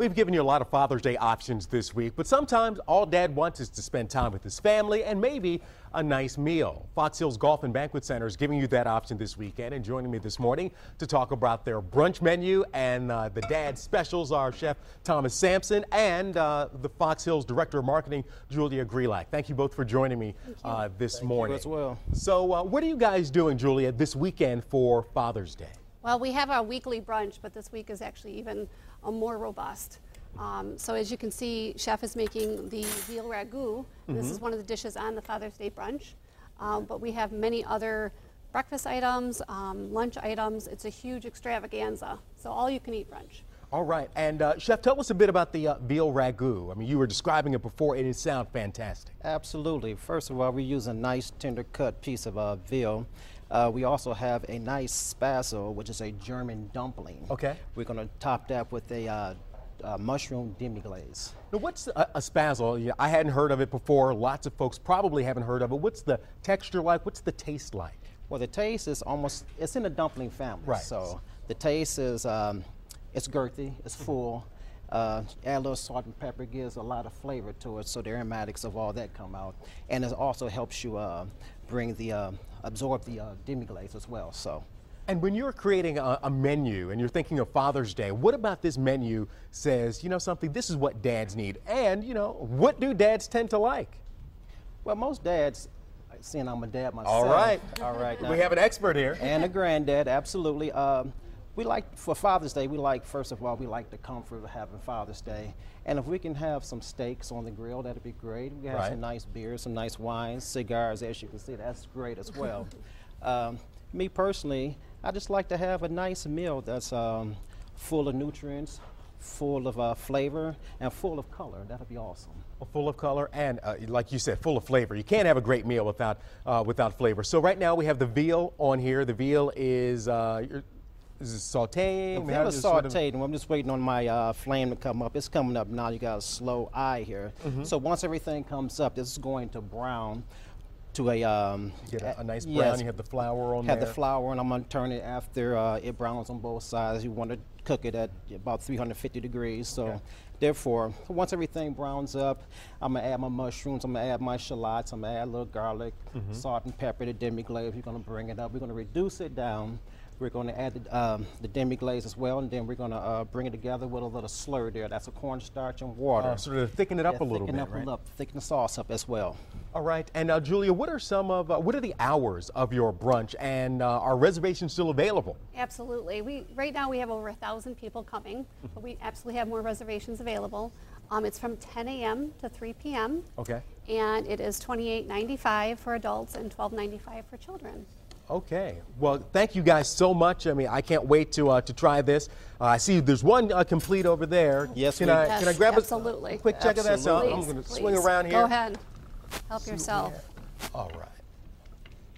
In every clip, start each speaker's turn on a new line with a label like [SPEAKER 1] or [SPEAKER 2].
[SPEAKER 1] We've given you a lot of Father's Day options this week, but sometimes all dad wants is to spend time with his family and maybe a nice meal. Fox Hills Golf and Banquet Center is giving you that option this weekend. And joining me this morning to talk about their brunch menu and uh, the dad specials are Chef Thomas Sampson and uh, the Fox Hills Director of Marketing, Julia Grelak. Thank you both for joining me uh, this
[SPEAKER 2] Thank
[SPEAKER 1] morning.
[SPEAKER 2] You as well.
[SPEAKER 1] So, uh, what are you guys doing, Julia, this weekend for Father's Day?
[SPEAKER 3] Well, we have our weekly brunch, but this week is actually even uh, more robust. Um, so as you can see, Chef is making the veal ragu. and This is one of the dishes on the Father's Day brunch. Um, but we have many other breakfast items, um, lunch items. It's a huge extravaganza. So all you can eat brunch.
[SPEAKER 1] All right, and uh, Chef, tell us a bit about the uh, veal ragu. I mean, you were describing it before, and it sounds fantastic.
[SPEAKER 2] Absolutely. First of all, we use a nice tender cut piece of uh, veal. Uh, we also have a nice spaetzle, which is a German dumpling.
[SPEAKER 1] Okay.
[SPEAKER 2] We're going to top that with a uh, uh, mushroom demi-glaze.
[SPEAKER 1] Now, what's a, a spaetzle? Know, I hadn't heard of it before. Lots of folks probably haven't heard of it. What's the texture like? What's the taste like?
[SPEAKER 2] Well, the taste is almost, it's in the dumpling family.
[SPEAKER 1] Right.
[SPEAKER 2] So the taste is, um, it's girthy, it's full. Uh, add a little salt and pepper gives a lot of flavor to it, so the aromatics of all that come out, and it also helps you uh, bring the uh, absorb the uh, demi glaze as well. So.
[SPEAKER 1] And when you're creating a, a, menu and you're thinking of Father's Day, what about this menu says, you know, something, this is what dads need? And, you know, what do dads tend to like?
[SPEAKER 2] Well, most dads, seeing I'm a dad myself.
[SPEAKER 1] All right.
[SPEAKER 2] All right.
[SPEAKER 1] we have an expert here.
[SPEAKER 2] And a granddad, absolutely. Um, we like, for Father's Day, we like, first of all, we like the comfort of having Father's Day. And if we can have some steaks on the grill, that'd be great. We have
[SPEAKER 1] right.
[SPEAKER 2] some nice beers, some nice wines, cigars, as you can see, that's great as well. um, me personally, I just like to have a nice meal that's um, full of nutrients, full of uh, flavor, and full of color. That'd be awesome.
[SPEAKER 1] Well, full of color and, uh, like you said, full of flavor. You can't have a great meal without uh, without flavor. So right now we have the veal on here. The veal is uh, is it?
[SPEAKER 2] The veal is sauteed. I'm just waiting on my uh, flame to come up. It's coming up now. You got a slow eye here. Mm -hmm. So once everything comes up, this is going to brown to a um,
[SPEAKER 1] get a, a nice brown. Yes, you have the flour on
[SPEAKER 2] have
[SPEAKER 1] there.
[SPEAKER 2] the flour, and I'm gonna turn it after uh, it browns on both sides. You want to cook it at about 350 degrees. So, okay. Therefore, once everything browns up, I'm gonna add my mushrooms. I'm gonna add my shallots. I'm gonna add a little garlic, mm -hmm. salt and pepper, the demi glaze. We're gonna bring it up. We're gonna reduce it down we're going to add the, um, the demi-glaze as well, and then we're going to uh, bring it together with a little slurry. That's a cornstarch and water.
[SPEAKER 1] Uh, sort of thicken it up
[SPEAKER 2] yeah,
[SPEAKER 1] a little
[SPEAKER 2] thicken
[SPEAKER 1] bit,
[SPEAKER 2] up
[SPEAKER 1] right?
[SPEAKER 2] a little, thicken the sauce up as well.
[SPEAKER 1] All right, and uh, Julia, what are some of, uh, what are the hours of your brunch, and uh, are reservations still available?
[SPEAKER 3] Absolutely. We Right now we have over a 1,000 people coming, but we absolutely have more reservations available. Um, it's from 10 a.m. to 3 p.m.
[SPEAKER 1] Okay.
[SPEAKER 3] And it is $28.95 for adults and $12.95 for children.
[SPEAKER 1] Okay. Well, thank you guys so much. I mean, I can't wait to uh, to try this. Uh, I see there's one uh, complete over there.
[SPEAKER 2] Yes,
[SPEAKER 1] can I
[SPEAKER 3] yes,
[SPEAKER 1] can I grab
[SPEAKER 3] absolutely.
[SPEAKER 1] a, a quick check
[SPEAKER 2] absolutely.
[SPEAKER 1] of that? So
[SPEAKER 3] please,
[SPEAKER 1] I'm going to swing around here.
[SPEAKER 3] Go ahead. Help yourself.
[SPEAKER 1] All right.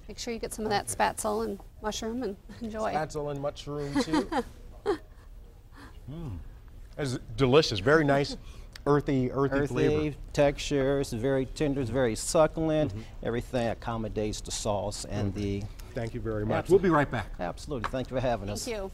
[SPEAKER 3] Make sure you get some of that spaetzle and mushroom and enjoy.
[SPEAKER 1] Spatzel and mushroom too. Mmm. It's delicious. Very nice. Earthy, earthy,
[SPEAKER 2] earthy
[SPEAKER 1] flavor.
[SPEAKER 2] texture. It's very tender. It's very succulent. Mm -hmm. Everything accommodates the sauce and mm -hmm. the
[SPEAKER 1] Thank you very much. Absolutely. We'll be right back.
[SPEAKER 2] Absolutely. Thank you for having
[SPEAKER 3] Thank
[SPEAKER 2] us.
[SPEAKER 3] Thank you.